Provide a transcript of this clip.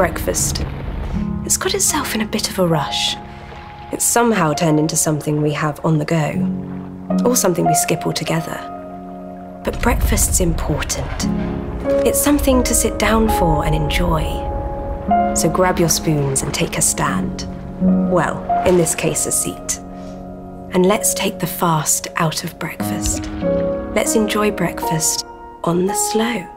breakfast. It's got itself in a bit of a rush. It's somehow turned into something we have on the go, or something we skip altogether. But breakfast's important. It's something to sit down for and enjoy. So grab your spoons and take a stand. Well, in this case, a seat. And let's take the fast out of breakfast. Let's enjoy breakfast on the slow.